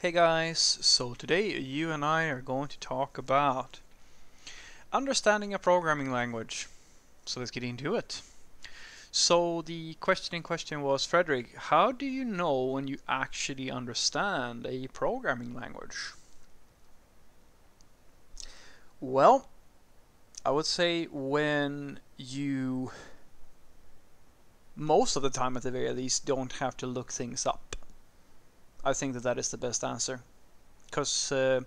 Hey guys, so today you and I are going to talk about understanding a programming language. So let's get into it. So the question in question was, Fredrik, how do you know when you actually understand a programming language? Well, I would say when you most of the time at the very least don't have to look things up I think that that is the best answer, because uh,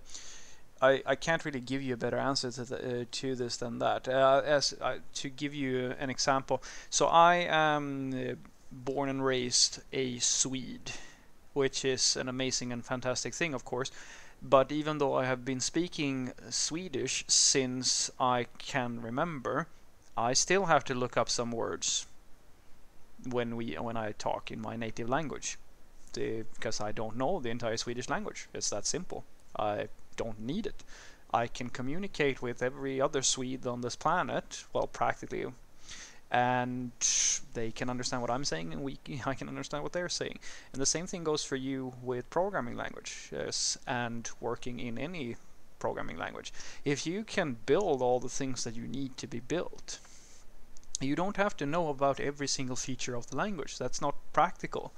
I I can't really give you a better answer to the, uh, to this than that. Uh, as uh, to give you an example, so I am uh, born and raised a Swede, which is an amazing and fantastic thing, of course. But even though I have been speaking Swedish since I can remember, I still have to look up some words when we when I talk in my native language because I don't know the entire Swedish language. It's that simple. I don't need it. I can communicate with every other Swede on this planet, well, practically, and they can understand what I'm saying, and we I can understand what they're saying. And the same thing goes for you with programming languages and working in any programming language. If you can build all the things that you need to be built, you don't have to know about every single feature of the language. That's not practical.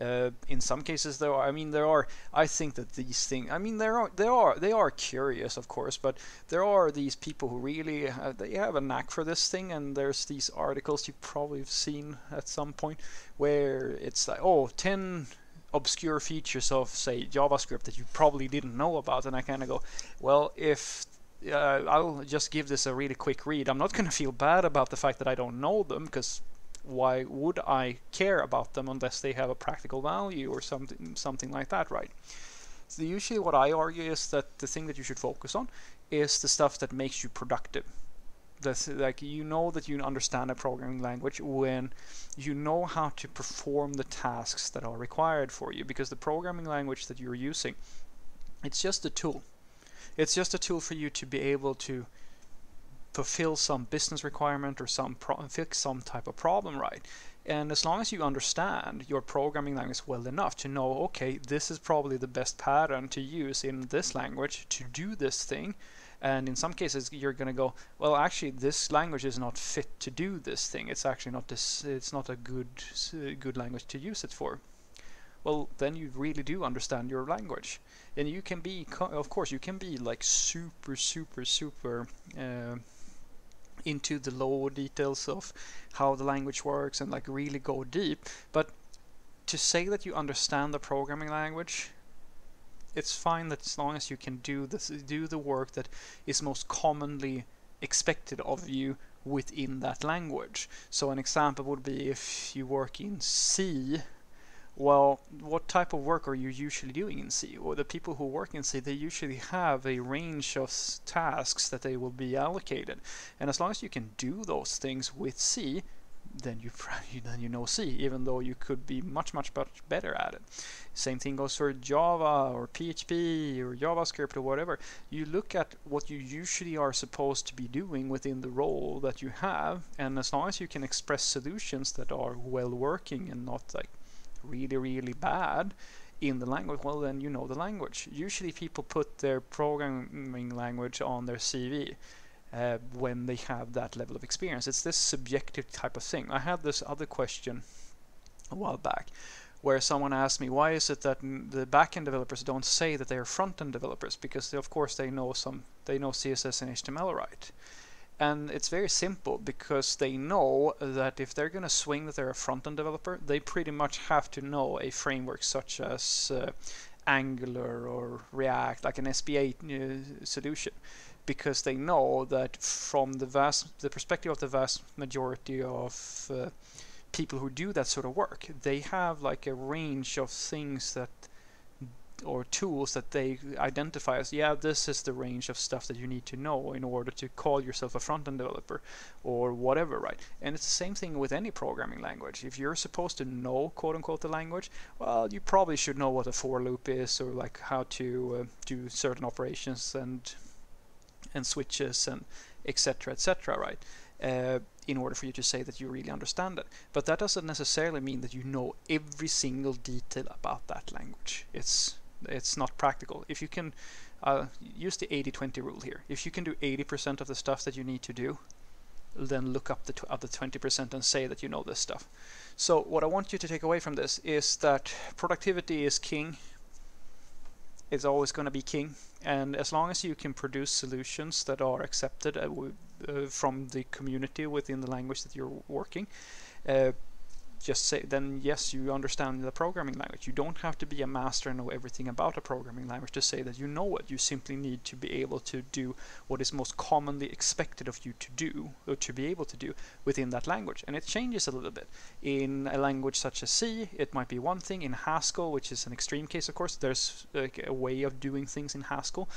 Uh, in some cases, are. I mean, there are. I think that these things. I mean, there are. There are. They are curious, of course, but there are these people who really have, they have a knack for this thing. And there's these articles you probably have seen at some point where it's like, oh, 10 obscure features of say JavaScript that you probably didn't know about, and I kind of go, well, if uh, I'll just give this a really quick read. I'm not going to feel bad about the fact that I don't know them because why would I care about them unless they have a practical value or something something like that, right? So usually what I argue is that the thing that you should focus on is the stuff that makes you productive. That's like you know that you understand a programming language when you know how to perform the tasks that are required for you because the programming language that you're using it's just a tool. It's just a tool for you to be able to fulfill some business requirement or some fix some type of problem right. And as long as you understand your programming language well enough to know, okay, this is probably the best pattern to use in this language to do this thing. And in some cases, you're going to go, well, actually, this language is not fit to do this thing. It's actually not this. It's not a good good language to use it for well then you really do understand your language and you can be of course you can be like super super super uh, into the low details of how the language works and like really go deep. But to say that you understand the programming language, it's fine that as long as you can do this, do the work that is most commonly expected of you within that language. So an example would be if you work in C well, what type of work are you usually doing in C? Well, the people who work in C, they usually have a range of tasks that they will be allocated. And as long as you can do those things with C, then you then you know C, even though you could be much much much better at it. Same thing goes for Java or PHP or JavaScript or whatever. You look at what you usually are supposed to be doing within the role that you have, and as long as you can express solutions that are well working and not like really, really bad in the language, well, then you know the language. Usually, people put their programming language on their CV uh, when they have that level of experience. It's this subjective type of thing. I had this other question a while back where someone asked me why is it that the backend developers don't say that they are front-end developers because they, of course they know some they know CSS and HTML right and it's very simple because they know that if they're going to swing that they're a front-end developer, they pretty much have to know a framework such as uh, Angular or React, like an SPA uh, solution, because they know that from the vast, the perspective of the vast majority of uh, people who do that sort of work, they have like a range of things that or tools that they identify as yeah this is the range of stuff that you need to know in order to call yourself a front-end developer or whatever right and it's the same thing with any programming language if you're supposed to know quote unquote the language well you probably should know what a for loop is or like how to uh, do certain operations and and switches and etc etc right uh, in order for you to say that you really understand it. But that doesn't necessarily mean that you know every single detail about that language. It's it's not practical. If you can uh, use the 80-20 rule here. If you can do 80% of the stuff that you need to do, then look up the other 20% and say that you know this stuff. So what I want you to take away from this is that productivity is king. It's always going to be king. And as long as you can produce solutions that are accepted uh, uh, from the community within the language that you're working, uh, just say then yes you understand the programming language. You don't have to be a master and know everything about a programming language to say that you know it. You simply need to be able to do what is most commonly expected of you to do or to be able to do within that language. And it changes a little bit. In a language such as C it might be one thing. In Haskell which is an extreme case of course there's like a way of doing things in Haskell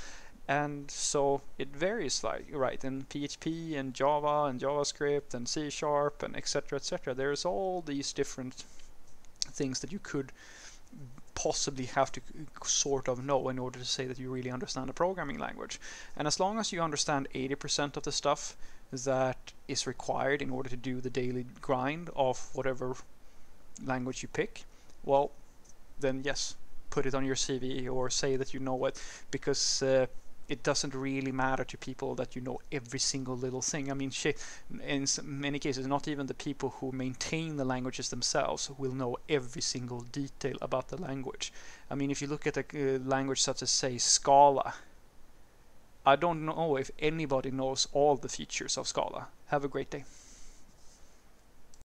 and so it varies like right in PHP and Java and JavaScript and C sharp and etc etc there's all these different things that you could possibly have to sort of know in order to say that you really understand a programming language. And as long as you understand 80% of the stuff that is required in order to do the daily grind of whatever language you pick well then yes put it on your CV or say that you know it because uh, it doesn't really matter to people that you know every single little thing. I mean, in many cases, not even the people who maintain the languages themselves will know every single detail about the language. I mean, if you look at a uh, language such as, say, Scala, I don't know if anybody knows all the features of Scala. Have a great day.